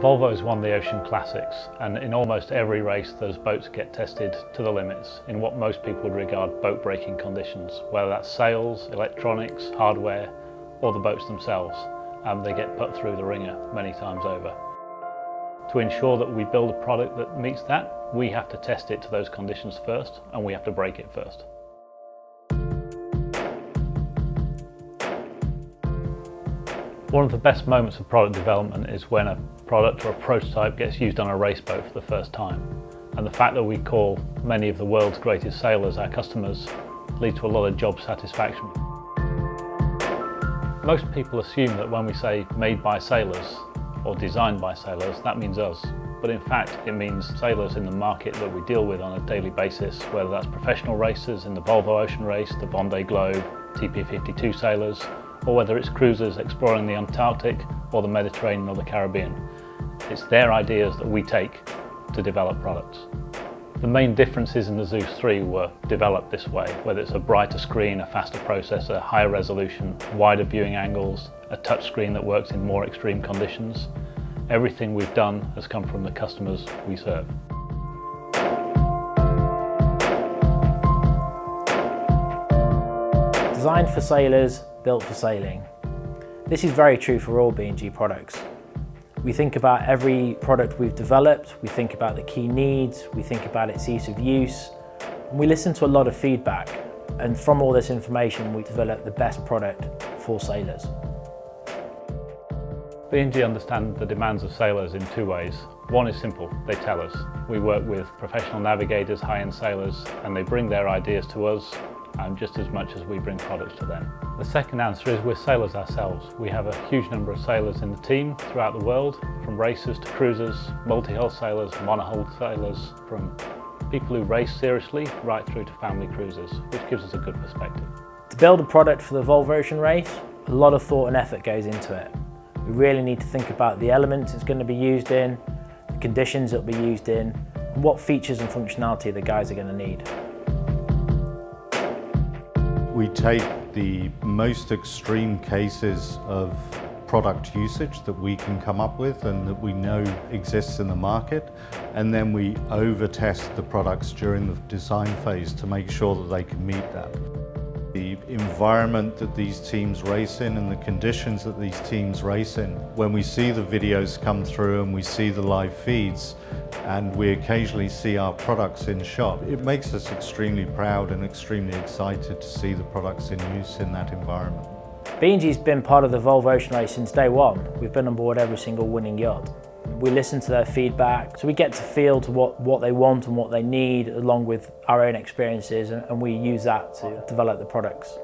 Volvo's won the Ocean Classics and in almost every race those boats get tested to the limits in what most people would regard boat breaking conditions, whether that's sails, electronics, hardware or the boats themselves and they get put through the wringer many times over. To ensure that we build a product that meets that, we have to test it to those conditions first and we have to break it first. One of the best moments of product development is when a product or a prototype gets used on a race boat for the first time. And the fact that we call many of the world's greatest sailors our customers leads to a lot of job satisfaction. Most people assume that when we say made by sailors or designed by sailors, that means us. But in fact, it means sailors in the market that we deal with on a daily basis, whether that's professional racers in the Volvo Ocean Race, the Vendée Globe, TP52 sailors, or whether it's cruisers exploring the Antarctic or the Mediterranean or the Caribbean. It's their ideas that we take to develop products. The main differences in the Zeus 3 were developed this way, whether it's a brighter screen, a faster processor, higher resolution, wider viewing angles, a touchscreen that works in more extreme conditions. Everything we've done has come from the customers we serve. Designed for sailors, built for sailing. This is very true for all B&G products. We think about every product we've developed, we think about the key needs, we think about its ease of use, and we listen to a lot of feedback, and from all this information we develop the best product for sailors. B&G understand the demands of sailors in two ways. One is simple, they tell us. We work with professional navigators, high-end sailors, and they bring their ideas to us um, just as much as we bring products to them. The second answer is we're sailors ourselves. We have a huge number of sailors in the team throughout the world, from racers to cruisers, multi-hull sailors, monohull sailors, from people who race seriously right through to family cruisers, which gives us a good perspective. To build a product for the Volvo Ocean Race, a lot of thought and effort goes into it. We really need to think about the elements it's going to be used in, the conditions it'll be used in, and what features and functionality the guys are going to need. We take the most extreme cases of product usage that we can come up with and that we know exists in the market and then we over test the products during the design phase to make sure that they can meet that. The environment that these teams race in and the conditions that these teams race in, when we see the videos come through and we see the live feeds, and we occasionally see our products in shop. It makes us extremely proud and extremely excited to see the products in use in that environment. B&G's been part of the Volvo Ocean Race since day one. We've been on board every single winning yacht. We listen to their feedback, so we get to feel to what, what they want and what they need along with our own experiences and, and we use that to develop the products.